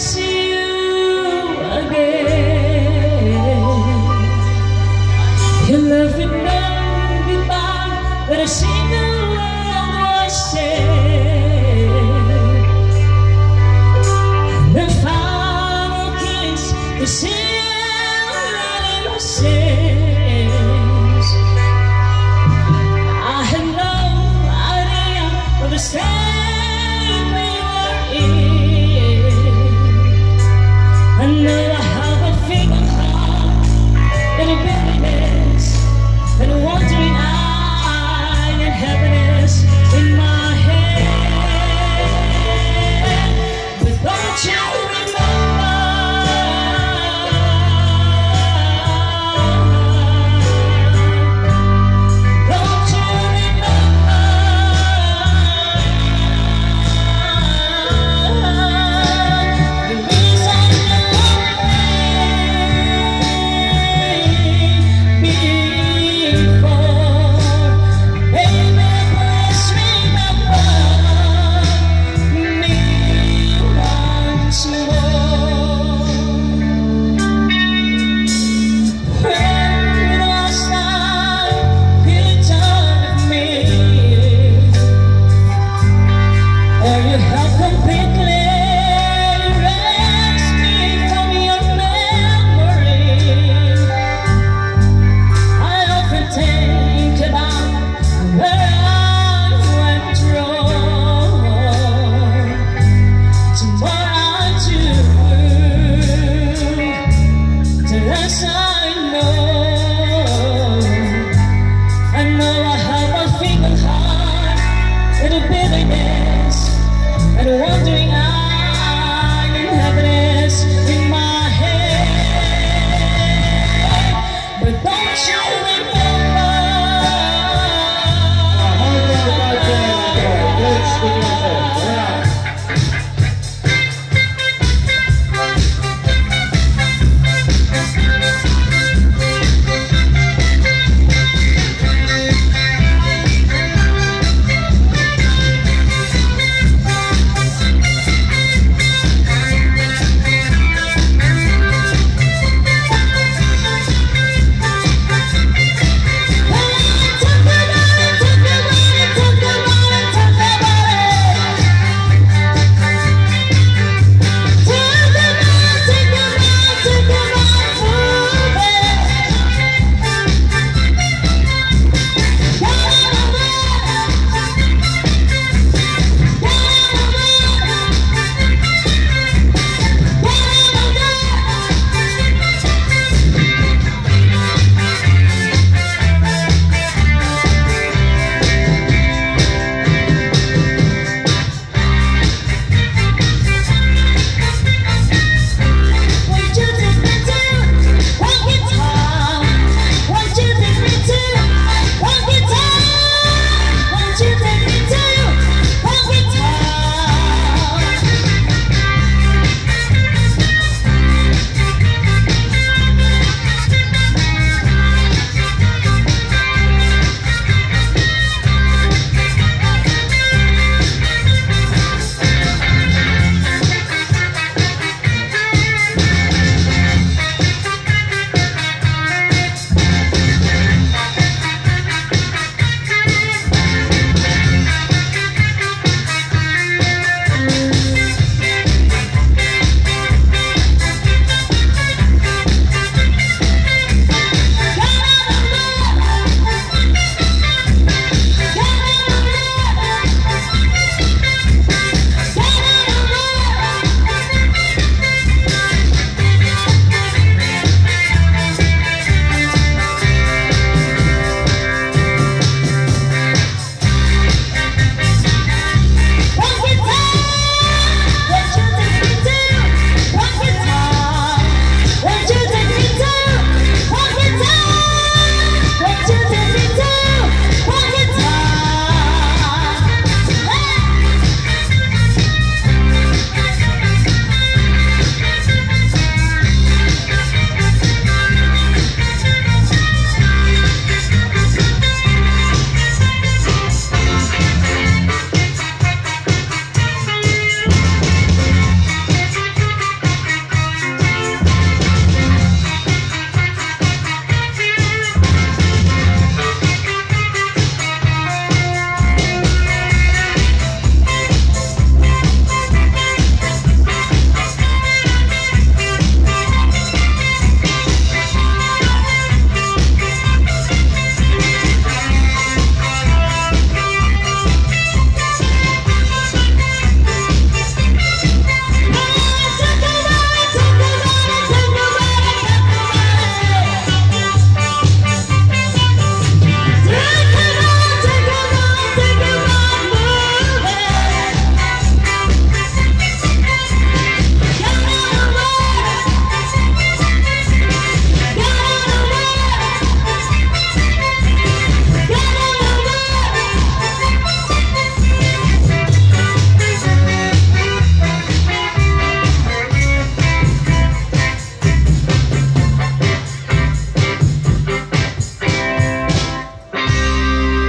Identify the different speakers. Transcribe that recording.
Speaker 1: 心。It'll